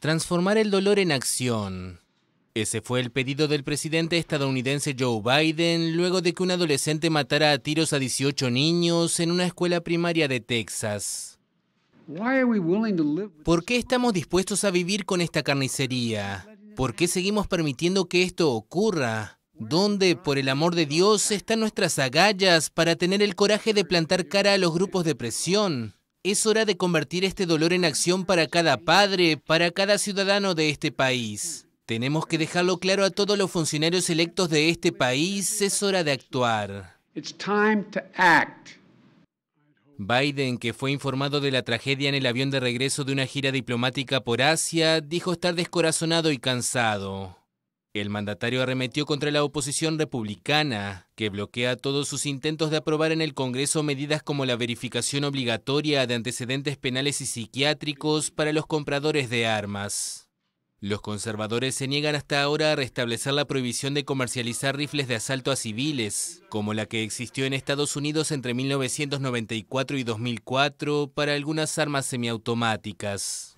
Transformar el dolor en acción. Ese fue el pedido del presidente estadounidense Joe Biden luego de que un adolescente matara a tiros a 18 niños en una escuela primaria de Texas. ¿Por qué estamos dispuestos a vivir con esta carnicería? ¿Por qué seguimos permitiendo que esto ocurra? ¿Dónde, por el amor de Dios, están nuestras agallas para tener el coraje de plantar cara a los grupos de presión? Es hora de convertir este dolor en acción para cada padre, para cada ciudadano de este país. Tenemos que dejarlo claro a todos los funcionarios electos de este país, es hora de actuar. Biden, que fue informado de la tragedia en el avión de regreso de una gira diplomática por Asia, dijo estar descorazonado y cansado. El mandatario arremetió contra la oposición republicana, que bloquea todos sus intentos de aprobar en el Congreso medidas como la verificación obligatoria de antecedentes penales y psiquiátricos para los compradores de armas. Los conservadores se niegan hasta ahora a restablecer la prohibición de comercializar rifles de asalto a civiles, como la que existió en Estados Unidos entre 1994 y 2004 para algunas armas semiautomáticas.